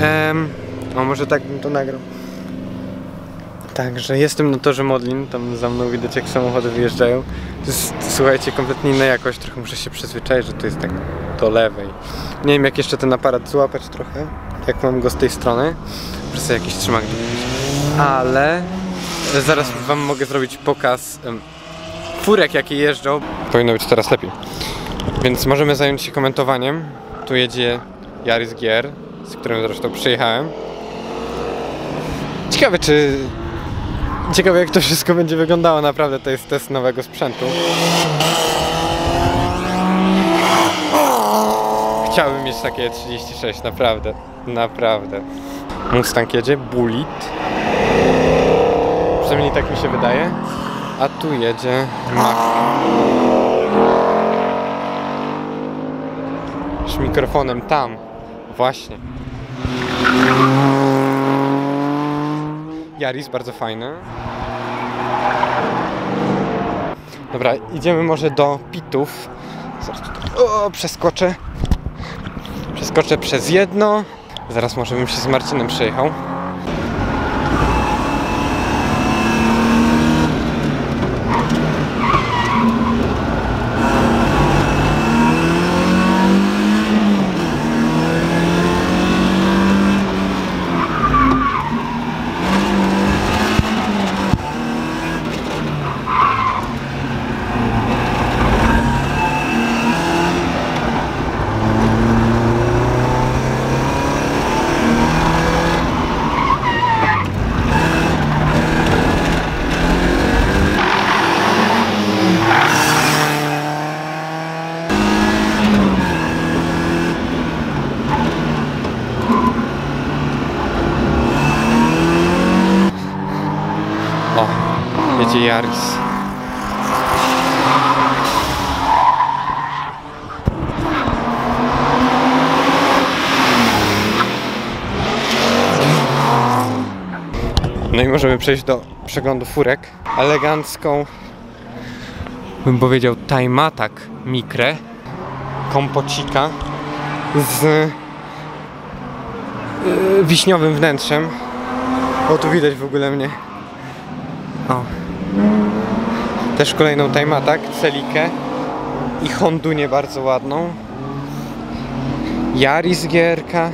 Em, o, może tak bym to nagrał. Także jestem na torze Modlin, tam za mną widać jak samochody wyjeżdżają. To jest, słuchajcie, kompletnie inna jakość, trochę muszę się przyzwyczaić, że to jest tak do lewej. Nie wiem jak jeszcze ten aparat złapać trochę, jak mam go z tej strony. Muszę jakiś trzymak. Ale zaraz wam mogę zrobić pokaz em, furek jakie jeżdżą. Powinno być teraz lepiej. Więc możemy zająć się komentowaniem. Tu jedzie Yaris Gier, z którym zresztą przyjechałem. Ciekawe czy... Ciekawe jak to wszystko będzie wyglądało, naprawdę to jest test nowego sprzętu. Chciałbym mieć takie 36, naprawdę, naprawdę. Mustang jedzie, Bullet. Przynajmniej tak mi się wydaje. A tu jedzie Mach. Z mikrofonem tam. Właśnie. Yaris bardzo fajny. Dobra, idziemy może do pitów. Zaraz tutaj. O, przeskoczę. Przeskoczę przez jedno. Zaraz może bym się z Marcinem przejechał. O, jedzie Yaris. No i możemy przejść do przeglądu furek. Elegancką, bym powiedział, Time Attack Micre kompocika z yy, wiśniowym wnętrzem. O, tu widać w ogóle mnie. O. Też kolejną Time Attack, Celikę i Hondunię bardzo ładną. Yaris Gierka,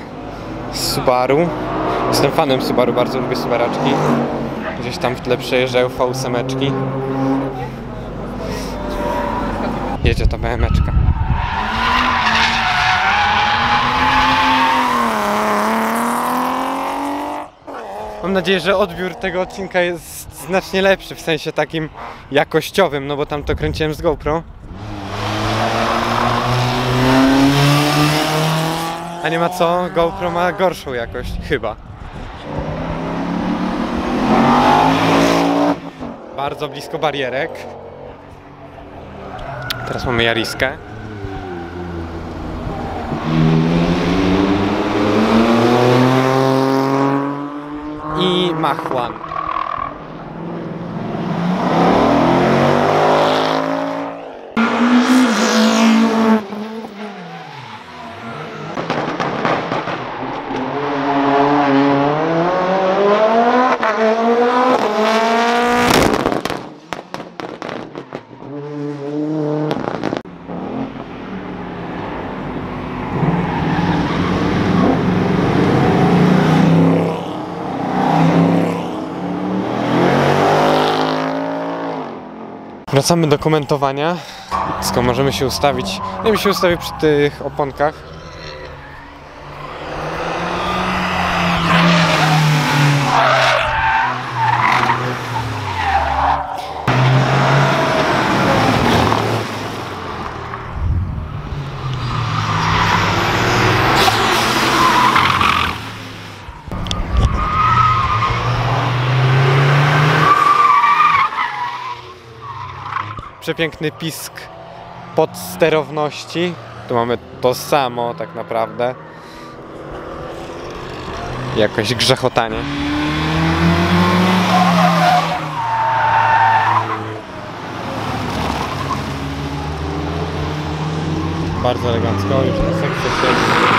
Subaru. Jestem fanem Subaru, bardzo lubię Subaraczki. Gdzieś tam w tle przejeżdżają V8. Jedzie to BMeczka. Mam nadzieję, że odbiór tego odcinka jest znacznie lepszy w sensie takim jakościowym, no bo tam to kręciłem z GoPro. A nie ma co, GoPro ma gorszą jakość, chyba. Bardzo blisko barierek. Teraz mamy Jariskę. i Machwan. Wracamy do komentowania. Skąd możemy się ustawić? Ja bym się ustawił przy tych oponkach. Przepiękny pisk podsterowności. Tu mamy to samo tak naprawdę. Jakoś grzechotanie. Bardzo elegancko, już na sekcję się